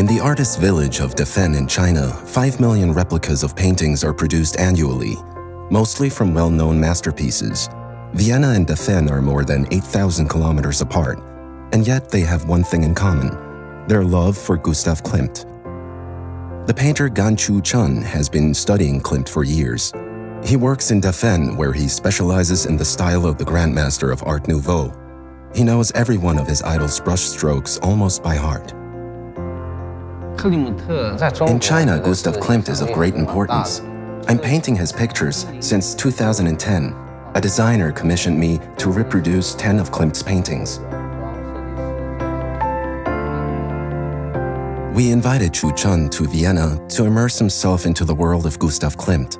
In the artist's village of Dafen in China, 5 million replicas of paintings are produced annually, mostly from well-known masterpieces. Vienna and Dafen are more than 8,000 kilometers apart, and yet they have one thing in common, their love for Gustav Klimt. The painter Gan Xiu Chun has been studying Klimt for years. He works in Dafen, where he specializes in the style of the Grandmaster of Art Nouveau. He knows every one of his idol's brushstrokes almost by heart. In China, Gustav Klimt is of great importance. I'm painting his pictures since 2010. A designer commissioned me to reproduce 10 of Klimt's paintings. We invited Xiu Chun to Vienna to immerse himself into the world of Gustav Klimt.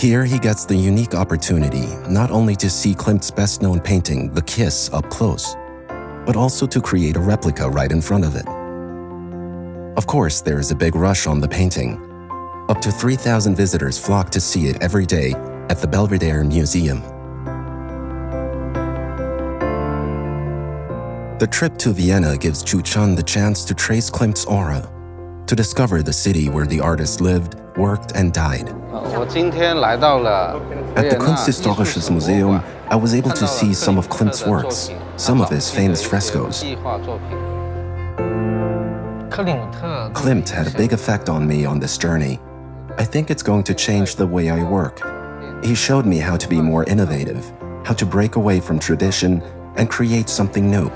Here he gets the unique opportunity not only to see Klimt's best-known painting, The Kiss, up close, but also to create a replica right in front of it. Of course, there is a big rush on the painting. Up to 3,000 visitors flock to see it every day at the Belvedere Museum. The trip to Vienna gives Xiu Chun the chance to trace Klimt's aura, to discover the city where the artist lived, worked, and died. At the Kunsthistorisches Museum, I was able to see some of Klimt's works, some of his famous frescoes. Klimt had a big effect on me on this journey. I think it's going to change the way I work. He showed me how to be more innovative, how to break away from tradition and create something new.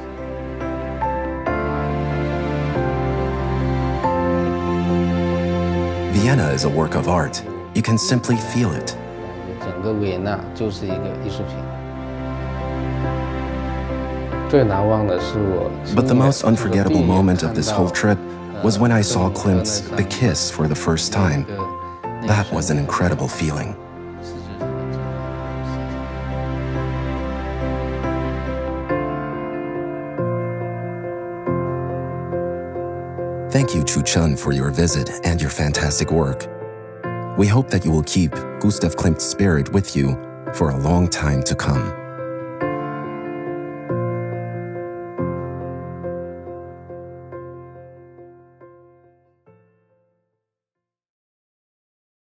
Vienna is a work of art. You can simply feel it. But the most unforgettable moment of this whole trip was when I saw Klimt's The Kiss for the first time. That was an incredible feeling. Thank you, Xiu Chun, for your visit and your fantastic work. We hope that you will keep Gustav Klimt's spirit with you for a long time to come.